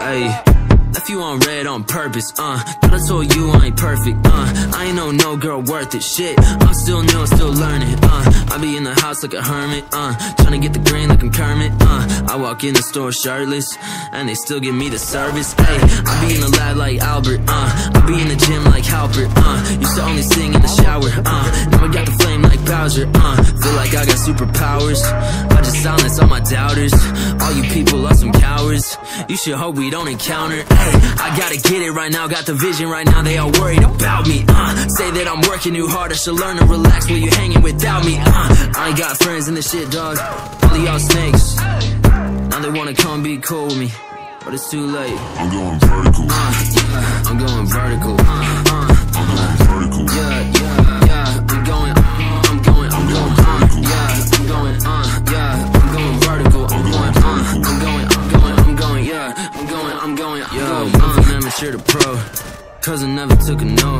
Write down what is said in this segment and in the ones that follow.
Hey, left you on red on purpose, uh. Thought I told you I ain't perfect, uh. I ain't know no girl worth it, shit. I'm still new, I'm still learning, uh. I be in the house like a hermit, uh. Trying to get the green like I'm Kermit, uh. I walk in the store shirtless, and they still give me the service, hey. I be in the lab like Albert, uh. Flame uh. Feel like I got superpowers. I just silence all my doubters. All you people are some cowards. You should hope we don't encounter. Hey, I gotta get it right now. Got the vision right now. They all worried about me. Uh, say that I'm working too hard. I should learn to relax while you hanging without me. Uh, I ain't got friends in this shit, dog. All y'all snakes. Now they wanna come be cool with me. But it's too late. I'm going vertical. Uh, yeah, I'm going vertical. Uh, uh, Amateur to pro. Cousin never took a no.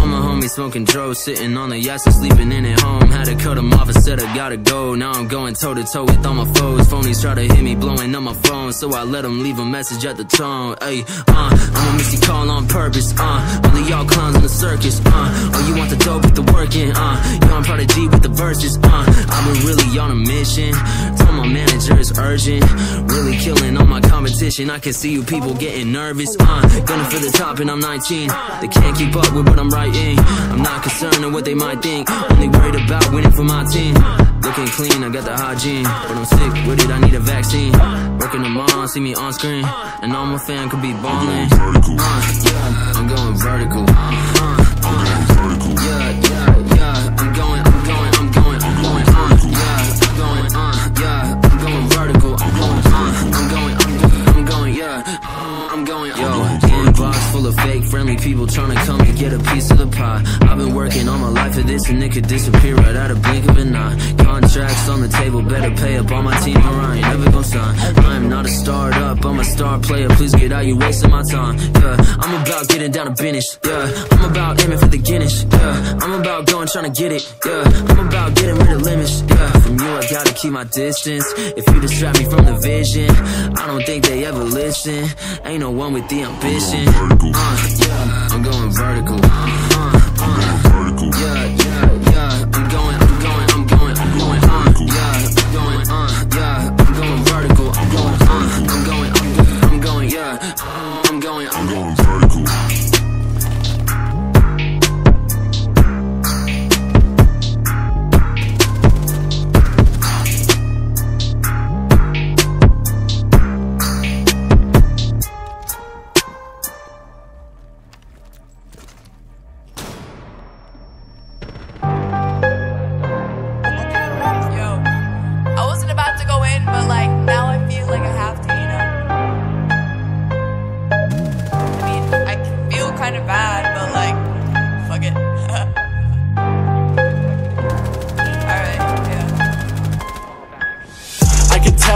All my homies smoking dro, sitting on the yachts and sleeping in at home. Had to cut them off and said I gotta go. Now I'm going toe to toe with all my foes. Phonies try to hit me, blowing up my phone. So I let them leave a message at the tone. Ayy, uh, I'm a missy call on purpose. Uh, Only y'all clowns in the circus. Uh, oh, you want the dope with the work in. Uh, yo, I'm prodigy with the verses. Uh, I've really on a mission. Told my manager it's urgent. Really my I can see you people getting nervous. Uh, gunning for the top and I'm 19. They can't keep up with what I'm writing. I'm not concerned with what they might think. Only worried about winning for my team. Looking clean, I got the hygiene. But I'm sick with it, I need a vaccine. Working them on, see me on screen. And all my fan could be balling. Uh, yeah, I'm going vertical. Uh, uh, I'm going, yo. Inbox full of fake friendly people trying to come and get a piece of the pie. I've been working all my life for this and it could disappear right out of blink of an eye. Contracts on the table, better pay up. All my team, alright, never gonna sign. I am not a startup, I'm a star player. Please get out, you wasting my time. Yeah, I'm about getting down to finish. Yeah, I'm about aiming for the Guinness. Yeah, I'm about going trying to get it. Yeah, I'm about getting rid of I gotta keep my distance. If you distract me from the vision, I don't think they ever listen. Ain't no one with the ambition. Uh, yeah, I'm going vertical. Uh, uh, Vertical. yeah, yeah, yeah.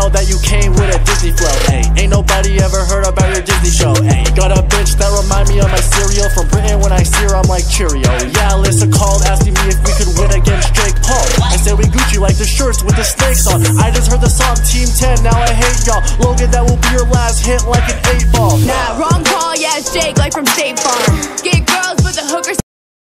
Tell that you came with a Disney flow, ayy. Ain't nobody ever heard about your Disney show, ayy. Got a bitch that remind me of my cereal from Britain when I see her, I'm like Cheerio. Yeah, Alissa called asking me if we could win against Jake Paul. I said we Gucci like the shirts with the snakes on. I just heard the song Team 10, now I hate y'all. Logan, that will be your last hit like an 8 ball. Nah, wrong call, yeah, it's Jake, like from State Farm. Get girls, but the hookers